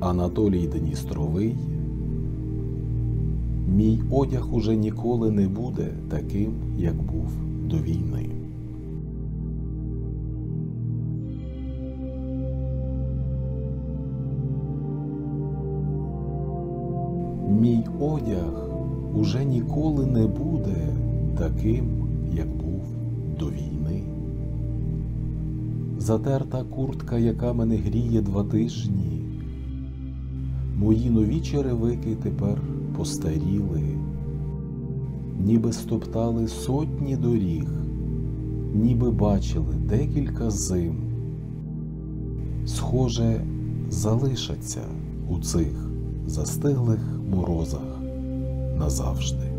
Анатолій Дністровий. Мій одяг уже ніколи не буде таким, як був до війни. Мій одяг уже ніколи не буде таким, як був до війни. Затерта куртка, яка мене гріє два тижні. Мої нові черевики тепер постаріли, ніби стоптали сотні доріг, ніби бачили декілька зим. Схоже, залишаться у цих застиглих морозах назавжди.